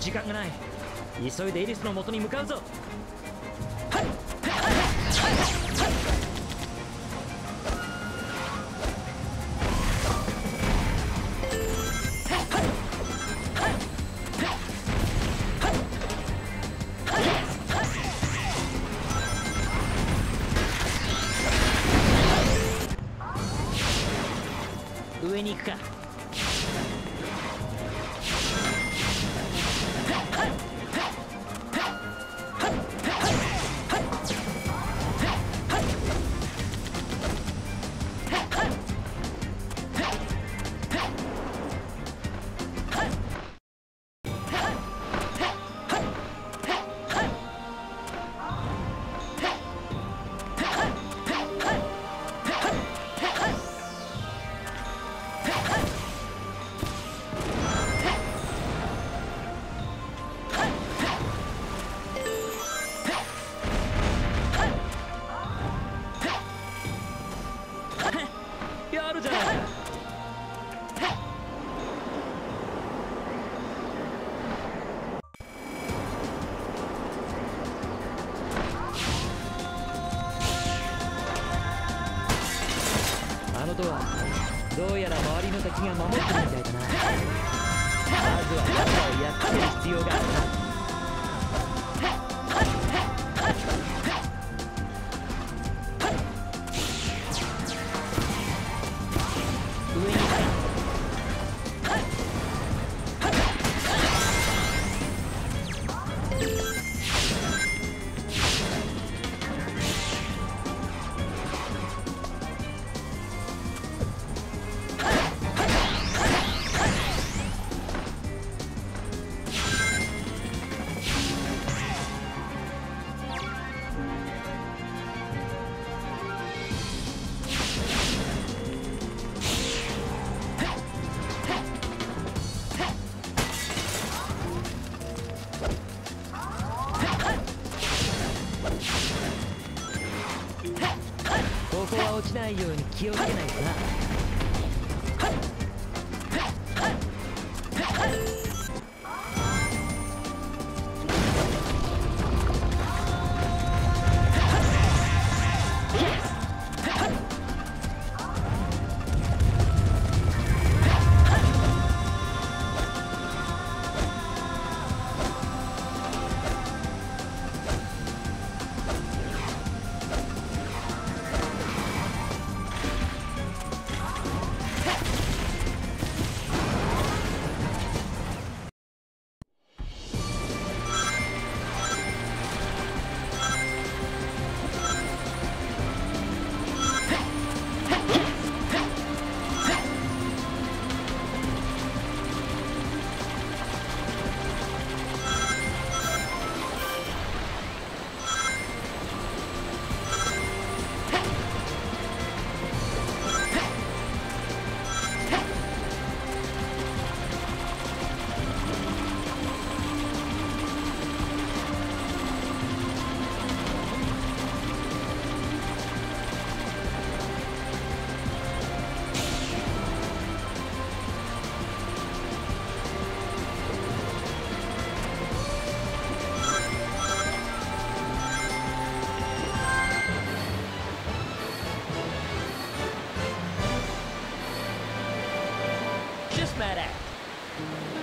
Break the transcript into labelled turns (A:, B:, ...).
A: 時間がない。急いでエリスの元に向かうぞ。上に行くか。ことはどうやら周りの敵が守ってるみたいだな。まずは中をやっつける必要があるな。落ちないように気をつけないとな。Hazmat Act.